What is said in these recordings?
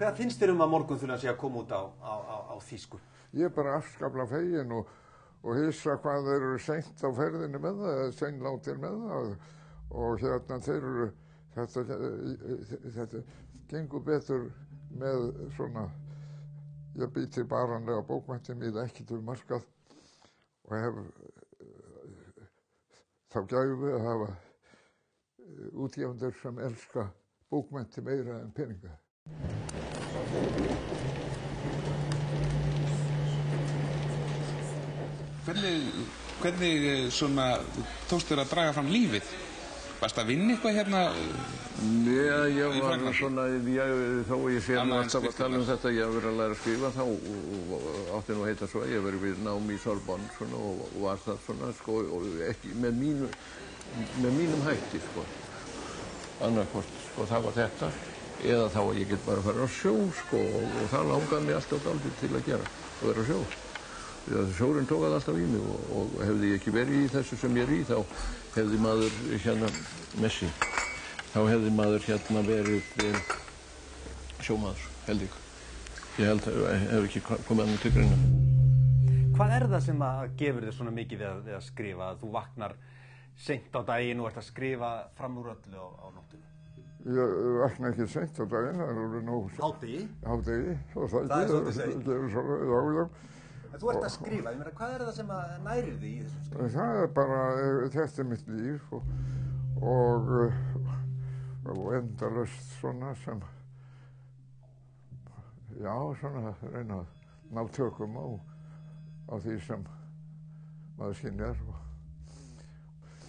Hvað finnst þér um að morgunþulan sé að koma út á, á, á, á þýsku? Ég er bara afskapla fegin og, og hissa hvað þeir eru seint á ferðinni með það, eða seinlátir með það og hérna þeir eru, þetta, þetta gengur betur með svona, ég býti baranlega bókmæntum í það ekki til markað og hef þá gæfu að hafa útgefundur sem elska bókmænti meira en peninga. Hvernig, hvernig eh, svona, tókst þér að draga fram lífið? Varst að vinna eitthvað hérna? Nei, ég Í var svona, ég, þó ég sé nú Annað en alltaf að tala um þetta, ég hef verið að læra að skrifa þá og, átti nú að heita svo, ég hef verið við nám í Sorbonne svona og, og var það svona, sko, og ekki með, mínu, með mínum hætti, sko. Annarkvort, sko, það var þetta, eða þá að ég get bara að fara á sjó, sko, og, það langaði mig alltaf daldið til að gera, að vera á sjó. Því að sjórin tókaði alltaf í mig og, og hefði ég ekki verið í þessu sem ég er í, þá hefði maður hérna, messi þá hefði maður hérna verið eh, sjómaður, held ég. Ég held að hefur ekki komið annað til greina. Hvað er það sem að gefur þér svona mikið við að, við að skrifa? Að þú vaknar seint á daginn og ert að skrifa fram úr öllu á, á nóttinu? Ég vakna ekki seint á daginn, það eru nú Hádegi? hádegi, svo það Það er svolítið seint. gefur svo, já, já. En þú ert að skrifa, ég meina, hvað er það sem nærir því í þessum skrifum? Það er bara, eh, þetta er mitt líf og, og, eh, og endalust svona sem, já, svona reyna að ná tökum á, á því sem maður skynjar og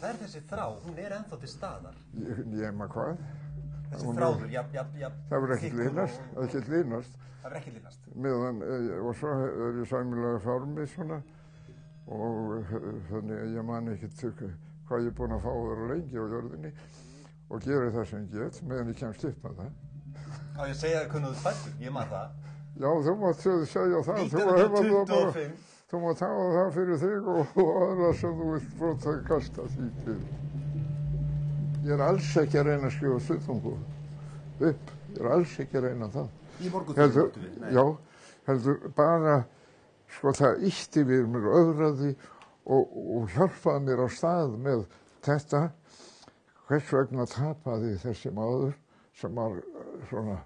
Það er þessi þrá, hún er ennþá til staðar. ég, ég maður hvað. Þessi þráður, jafn, jafn, jafn. Það verður ekkert línast, og- ekkert línast. Það verður ekkert línast. meðan, eh, og svo er ég sæmilega formi svona og eh, þannig að ég man ekki til hvað ég er búinn að fá vera lengi á jörðinni og gera það sem ég get meðan ég kemst upp með það. Á ég segja það þú fættur, ég man það. Já, þú mátt segja það, þú hefur það bara, 1925. þú mátt hafa það fyrir þig og, og aðra sem þú vilt brota kasta því til. Ég er alls ekki að reyna að skrifa stundungu upp, ég er alls ekki að reyna það. Í morgun heldur, já, heldur bara sko það ítti við mér öðraði og, og hjálpaði mér á stað með þetta. Hvers vegna tapaði þessi maður sem var eh, svona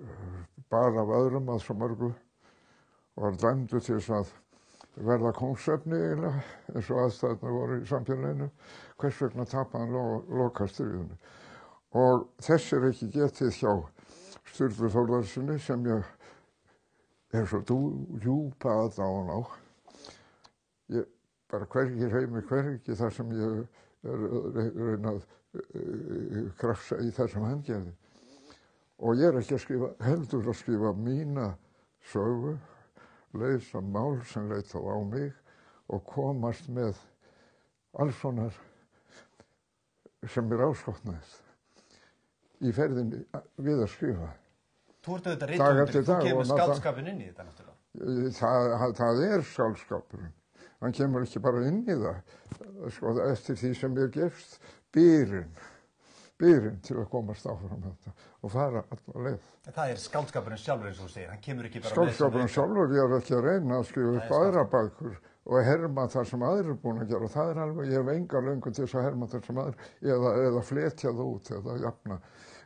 eh, bara af öðrum að svo mörgu og var dæmdu til þess að verða kóngsefni eiginlega eins og aðstæðna voru í samfélaginu hvers vegna tapaði hann lo lokastriðinu og þess er ekki getið hjá Sturlu Þórðarssoni sem ég er svo djúpa aðdáðan á. Ég bara hvergi reymi hvergi þar sem ég er að reyna að uh, krafsa í það sem hann gerði. Og ég er ekki að skrifa, heldur að skrifa mína sögu, leysa mál sem leit þá á mig og komast með alls sonar sem mér áskotnaðist í ferðinni við að skrifa. Þú ert auðvitað reyndundur, þú kemur skaldskapin inn í þetta náttúrulega. Það, það, það er skálskapurinn. Hann kemur ekki bara inn í það, sko, eftir því sem ég gefst, byrinn, byrinn til að komast áfram þetta og fara alla leið. Það er skaldskapurinn sjálfur eins og þú segir, hann kemur ekki bara Skálskapurinn með sjálfur, ég er ekki að reyna að skrifa upp aðra bækur og herma það sem aðrir er búin að gera. Það er alveg, ég hef enga löngu til þess að herma það sem aðrir, eða, eða fletja það út, eða jafna,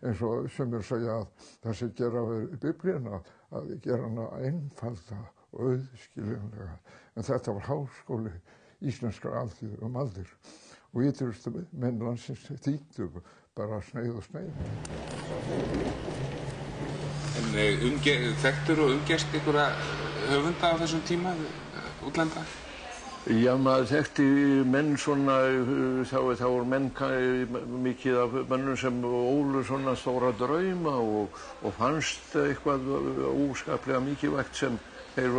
eins og sem er segja að það sé gera við biblíuna, að gera hana einfalda og auðskiljanlega. En þetta var háskóli íslenskar alþýður um aldir og ytrustu menn landsins þýttu bara sneið og. En eh, umge, þekktur og umgest einhverja höfunda á þessum tíma, eh, útlenda? Já, maður þekkti menn svona, uh, þá, þá voru menn mikið af mennum sem ólu svona stóra drauma og, og fannst eitthvað úskaplega mikilvægt sem þeir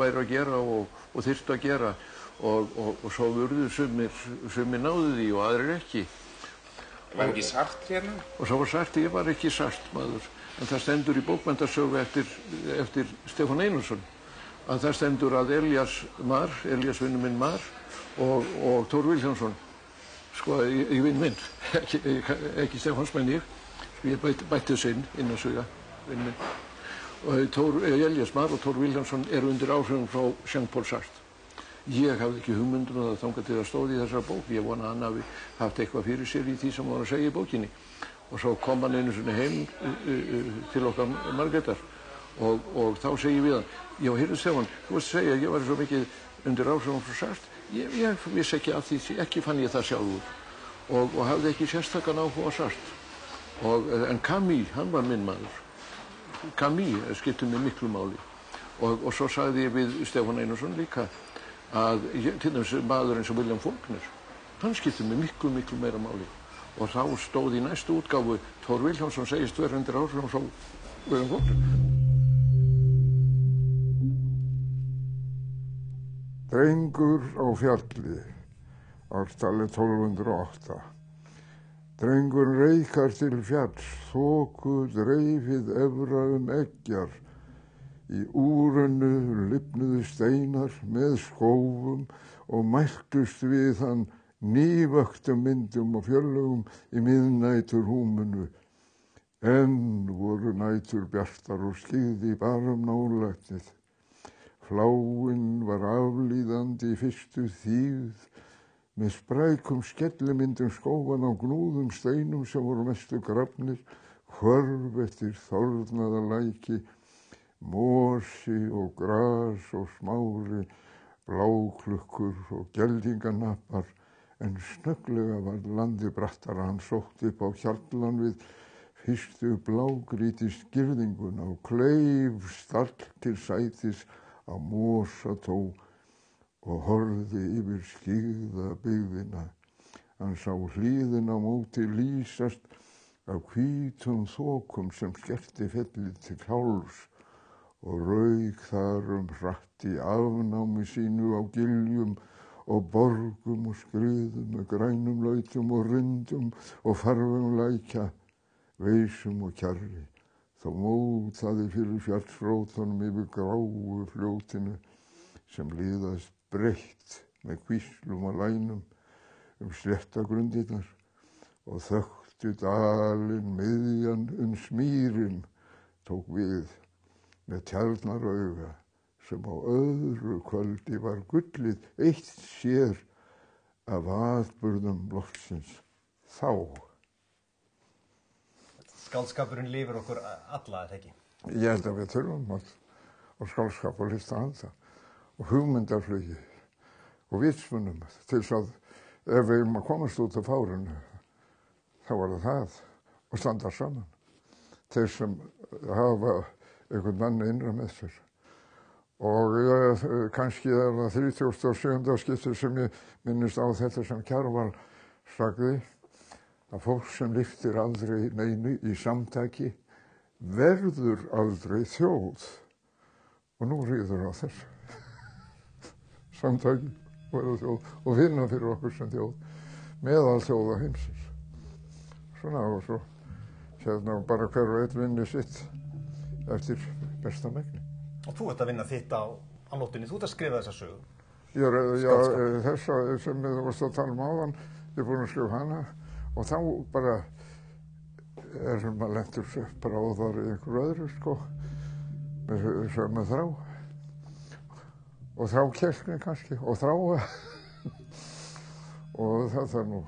væri að gera og, og þyrftu að gera og, og, og svo vurðu sumir, sumir náðu því og aðrir ekki. Var ekki sart hérna? Og svo var sagt, ég var ekki sart maður, en það stendur í bókmyndasögu eftir, eftir Stefán Einarsson að það stendur að Elias Mar, Elias vinnu minn Mar og, og Tór Viljánsson, sko, ég, vinn minn, ekki, ekki Stefáns menn ég, ég bætti, bætti þess inn að sögja, vinn minn. Elias Mar og Tór Viljánsson eru undir áhrifum frá Jean-Paul Sartre. Ég hafði ekki hugmyndur um það þangað til að stóði í þessar bók. Ég vona að hann hafi haft eitthvað fyrir sér í því sem hann var að segja í bókinni. Og svo kom hann einu svona heim uh, uh, til okkar Margreðar og, og þá segi við hann, já, heyrðu Stefán, þú veist að segja að ég var svo mikið undir áhrifum frá Sartre. Ég, ég vissi ekki af því, ekki fann ég það sjálfur og, og hafði ekki sérstakann áhuga á Sartre. Og, en Camus, hann var minn maður. Camus skipti mig miklu máli. Og, og svo sagði ég við Stefán Einarsson líka að til dæmis maður eins og William Faulkner, hann skipti mig miklu, miklu meira máli. Og þá stóð í næstu útgáfu Thor Viljánsson segist vera undir áhrifum frá William Faulkner. Drengur á fjalli, ártali 1208. Drengur reykar til fjalls, þóku dreifið efra um eggjar. Í úrunnu lifnuðu steinar með skófum og mæltust við hann nývöktum myndum og fjörlugum í miðnætur húmunu. Enn voru nætur bjartar og skýði bara um nálætnið. Fláinn var aflýðandi í fyrstu þýð með sprækum skellimyndum skófan á gnúðum steinum sem voru mestu grafnir, hvörf eftir þornaða læki, mosi og gras og smári, bláklukkur og geldinganappar, en snögglega var landi brattar hann sótt upp á hjallan við fyrstu blágríti skyrðingun á kleif stall til sætis á mosató og horfði yfir skýða byggðina. Hann sá hlýðin á móti lýsast af hvítum þokum sem skerti fellið til hláls og raug þar um hratt í afnámi sínu á giljum og borgum og skriðum með grænum lautum og rundum og farfum lækja, veisum og kjarri. Þá mótaði fyrir fjallsrótunum yfir gráu fljótinu sem liðast breytt með kvíslum og lænum um slettagrundirnar og þögtu dalinn miðjan um smýrin tók við með tjarnarauga sem á öðru kvöldi var gullið eitt sér af atburðum loksins þá. Skálskapurinn lifir okkur alla, er það ekki? Ég held að við þurfum að, skálskap og lista handa og hugmyndaflugi og vitsmunum til þess að ef við erum að komast út af fárunu þá var það það og standa saman. Þeir sem hafa einhvern mann innra með sér. Og ég, kannski er það 37. skiptir sem ég minnist á þetta sem Kjárval sagði að fólk sem liftir aldrei neinu í samtæki verður aldrei þjóð. Og nú rýður á þess samtæki og vinna fyrir okkur sem þjóð meðal þjóða heimsins. Svona og svo hérna bara hver og einn vinni sitt eftir besta megni. Og þú ert að vinna þitt á annóttunni, þú ert að skrifa þessa sögu. Er, já, Skáldskap. þessa sem við varst að tala um áðan, ég er búinn að skrifa hana og þá bara er maður lentur bráðar í einhverju öðru, sko, með sömu þrá. Og þrá kjörni kannski, og þrá, og það er nú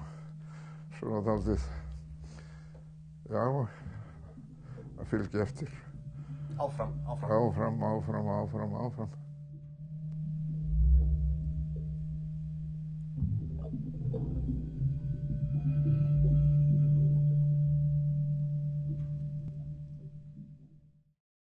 svona daldið, já, að fylgja eftir. Áfram, áfram. Áfram, áfram, áfram, áfram.